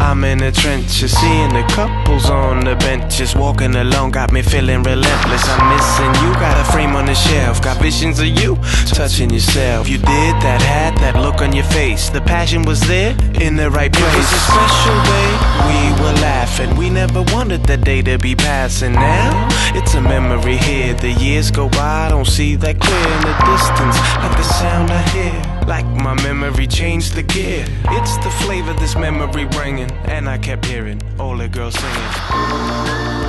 I'm in the trenches, seeing the couples on the benches walking alone got me feeling relentless. I'm missing you, got a frame on the shelf, got visions of you touching yourself. You did that, had that look on your face. The passion was there in the right place. It was a special day, we were laughing. We never wanted that day to be passing. Now it's a memory here. The years go by, I don't see that clear in the distance, like the sound I hear. Like my memory changed the gear. It's the flavor this memory bringing. And I kept hearing all the girls singing.